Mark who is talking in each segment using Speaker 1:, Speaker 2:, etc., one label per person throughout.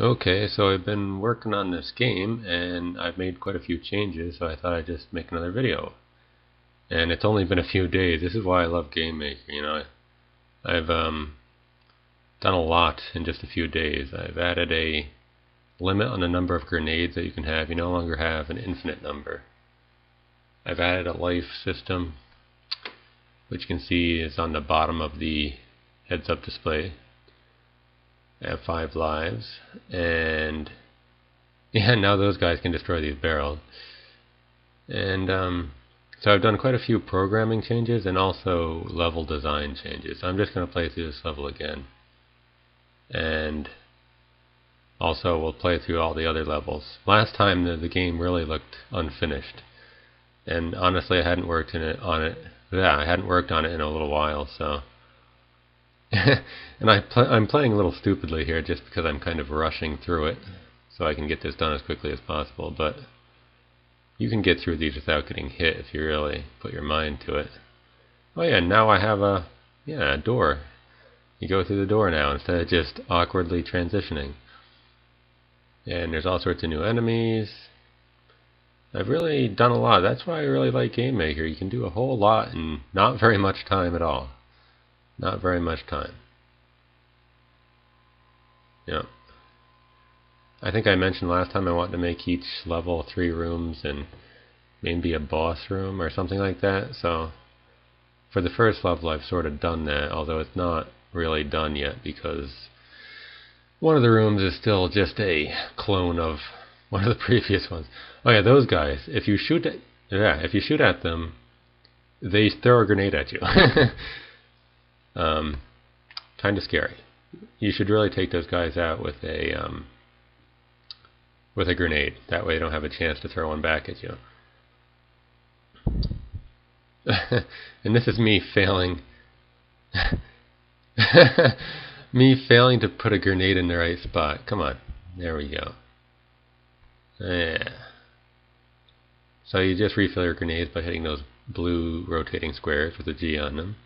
Speaker 1: Okay, so I've been working on this game and I've made quite a few changes, so I thought I'd just make another video. And it's only been a few days. This is why I love Game making, you know. I've um, done a lot in just a few days. I've added a limit on the number of grenades that you can have. You no longer have an infinite number. I've added a life system, which you can see is on the bottom of the heads-up display. Have five lives, and yeah, now those guys can destroy these barrels. And um, so I've done quite a few programming changes and also level design changes. I'm just going to play through this level again. And also we'll play through all the other levels. Last time the, the game really looked unfinished. And honestly I hadn't worked in it on it yeah, I hadn't worked on it in a little while, so and I pl I'm playing a little stupidly here just because I'm kind of rushing through it so I can get this done as quickly as possible, but you can get through these without getting hit if you really put your mind to it. Oh yeah, now I have a yeah, a door. You go through the door now instead of just awkwardly transitioning. And there's all sorts of new enemies. I've really done a lot. That's why I really like Game Maker. You can do a whole lot in not very much time at all. Not very much time. Yeah. I think I mentioned last time I wanted to make each level three rooms and maybe a boss room or something like that. So for the first level I've sort of done that, although it's not really done yet because one of the rooms is still just a clone of one of the previous ones. Oh yeah, those guys. If you shoot at yeah, if you shoot at them, they throw a grenade at you. Um, kind of scary. You should really take those guys out with a um, with a grenade. That way, they don't have a chance to throw one back at you. and this is me failing. me failing to put a grenade in the right spot. Come on. There we go. Yeah. So you just refill your grenades by hitting those blue rotating squares with a G on them.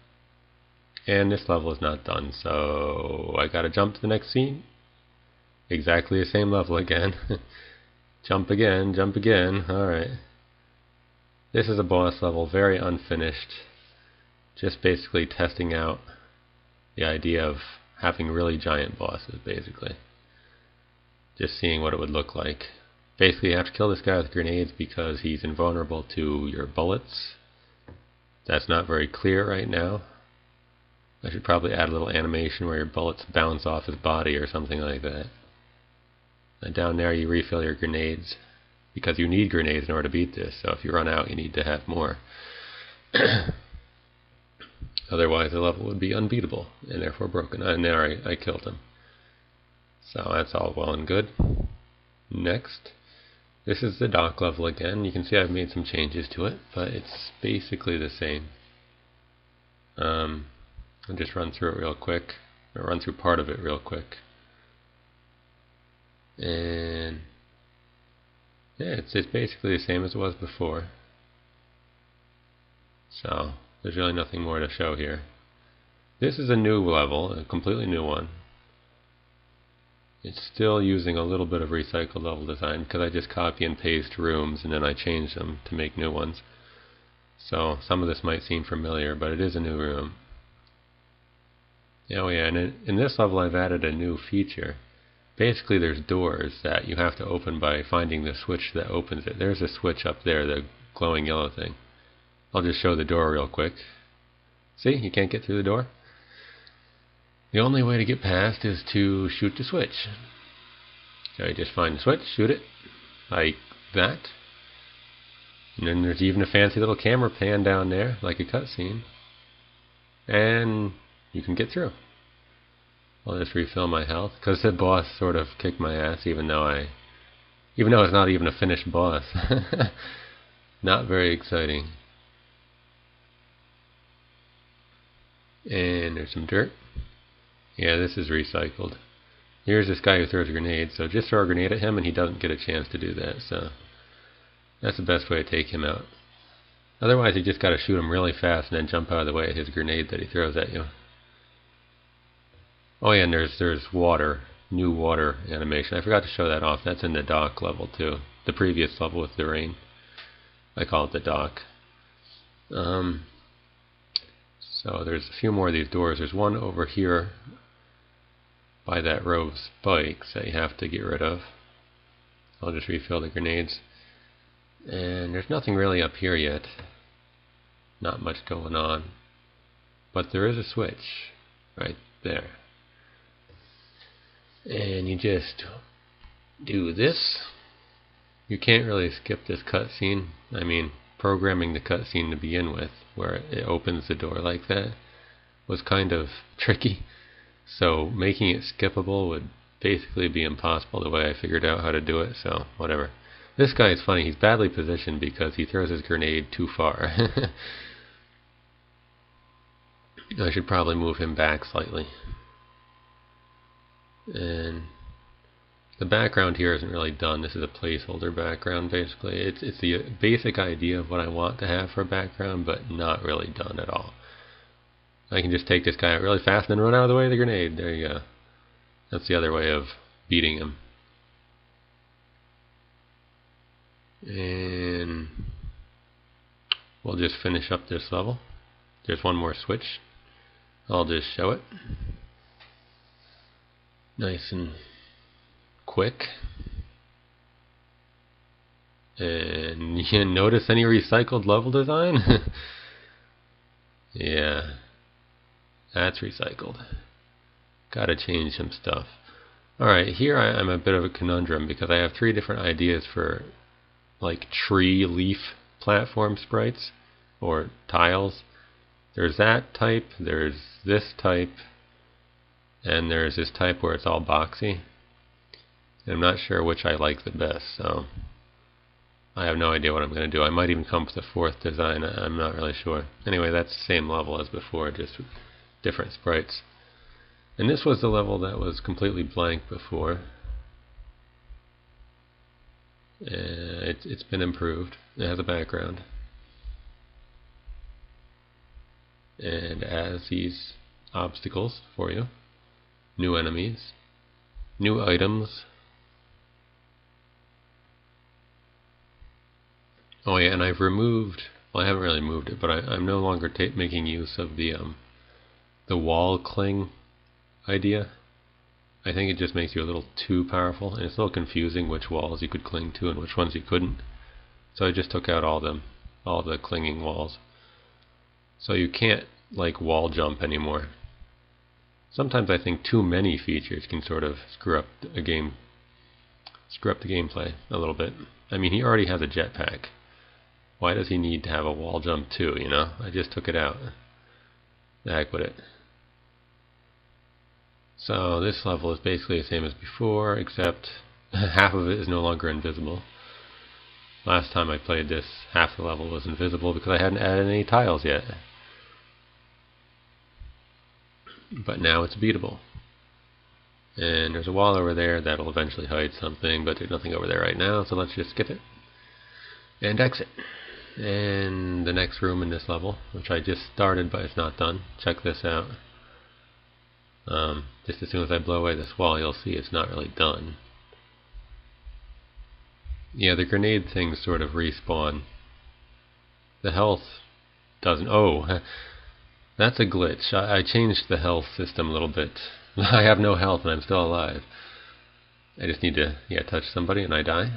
Speaker 1: And this level is not done, so I gotta jump to the next scene. Exactly the same level again. jump again, jump again, alright. This is a boss level, very unfinished. Just basically testing out the idea of having really giant bosses, basically. Just seeing what it would look like. Basically, you have to kill this guy with grenades because he's invulnerable to your bullets. That's not very clear right now. I should probably add a little animation where your bullets bounce off his body or something like that. And down there you refill your grenades because you need grenades in order to beat this. So if you run out, you need to have more. Otherwise, the level would be unbeatable and therefore broken. And there I, I killed him. So that's all well and good. Next, this is the dock level again. You can see I've made some changes to it, but it's basically the same. Um, I'll just run through it real quick, or run through part of it real quick. And yeah, it's, it's basically the same as it was before. So there's really nothing more to show here. This is a new level, a completely new one. It's still using a little bit of recycled level design because I just copy and paste rooms and then I change them to make new ones. So some of this might seem familiar, but it is a new room. Oh yeah, and in, this level I've added a new feature. Basically there's doors that you have to open by finding the switch that opens it. There's a switch up there, the glowing yellow thing. I'll just show the door real quick. See, you can't get through the door. The only way to get past is to shoot the switch. So you just find the switch, shoot it, like that. And then there's even a fancy little camera pan down there, like a cutscene. And you can get through. I'll just refill my health because the boss sort of kicked my ass even though I even though it's not even a finished boss. not very exciting. And there's some dirt. Yeah, this is recycled. Here's this guy who throws grenades, so just throw a grenade at him and he doesn't get a chance to do that, so that's the best way to take him out. Otherwise you just gotta shoot him really fast and then jump out of the way of his grenade that he throws at you. Oh yeah, and there's there's water new water animation. I forgot to show that off. That's in the dock level too. The previous level with the rain. I call it the dock. Um, so there's a few more of these doors. There's one over here by that row of spikes that you have to get rid of. I'll just refill the grenades. And there's nothing really up here yet. Not much going on. But there is a switch right there. And you just do this. You can't really skip this cutscene. I mean, programming the cutscene to begin with, where it opens the door like that, was kind of tricky. So making it skippable would basically be impossible the way I figured out how to do it, so whatever. This guy is funny. He's badly positioned because he throws his grenade too far. I should probably move him back slightly. And the background here isn't really done. This is a placeholder background basically. It's it's the basic idea of what I want to have for a background, but not really done at all. I can just take this guy out really fast and then run out of the way of the grenade. There you go. That's the other way of beating him. And we'll just finish up this level. There's one more switch. I'll just show it. Nice and quick. And you notice any recycled level design? yeah. That's recycled. Gotta change some stuff. Alright, here I, am a bit of a conundrum because I have three different ideas for like tree leaf platform sprites or tiles. There's that type, there's this type, and there's this type where it's all boxy. And I'm not sure which I like the best, so I have no idea what I'm going to do. I might even come up with a fourth design, I'm not really sure. Anyway, that's the same level as before, just different sprites. And this was the level that was completely blank before. Uh, it, it's been improved. It has a background. And it has these obstacles for you. New enemies. New items. Oh yeah, and I've removed, well I haven't really moved it, but I, am no longer making use of the um, the wall cling idea. I think it just makes you a little too powerful, and it's a little confusing which walls you could cling to and which ones you couldn't. So I just took out all them, all the clinging walls. So you can't like wall jump anymore. Sometimes I think too many features can sort of screw up a game, screw up the gameplay a little bit. I mean, he already has a jetpack. Why does he need to have a wall jump too? You know, I just took it out. The heck with it. So this level is basically the same as before, except half of it is no longer invisible. Last time I played this, half the level was invisible because I hadn't added any tiles yet. But now it's beatable. And there's a wall over there that'll eventually hide something, but there's nothing over there right now, so let's just skip it. And exit. And the next room in this level, which I just started but it's not done. Check this out. Um, just as soon as I blow away this wall, you'll see it's not really done. Yeah, the grenade things sort of respawn. The health doesn't. Oh, that's a glitch. I, I changed the health system a little bit. I have no health and I'm still alive. I just need to, yeah, touch somebody and I die.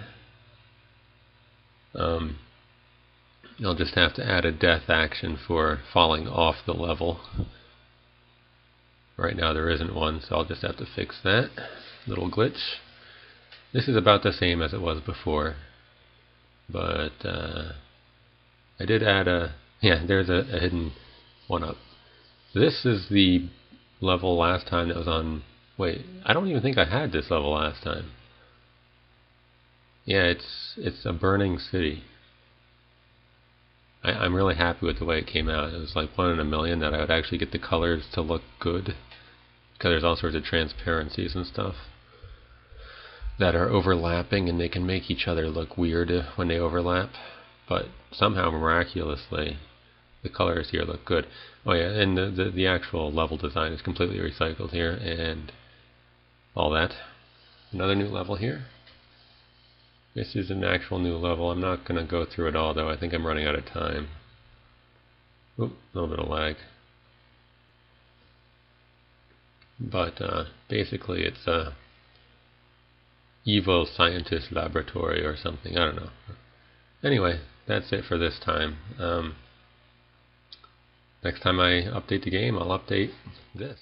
Speaker 1: Um, I'll just have to add a death action for falling off the level. Right now there isn't one, so I'll just have to fix that little glitch. This is about the same as it was before, but uh, I did add a, yeah, there's a, a hidden one up. This is the level last time that was on, wait, I don't even think I had this level last time. Yeah, it's it's a burning city. I, am really happy with the way it came out. It was like one in a million that I would actually get the colors to look good because there's all sorts of transparencies and stuff that are overlapping and they can make each other look weird when they overlap but somehow miraculously the colors here look good oh yeah and the, the, the actual level design is completely recycled here and all that. Another new level here. This is an actual new level. I'm not going to go through it all though. I think I'm running out of time. Oop, a little bit of lag. But uh, basically it's a evil scientist laboratory or something. I don't know. Anyway, that's it for this time. Um, next time I update the game, I'll update this.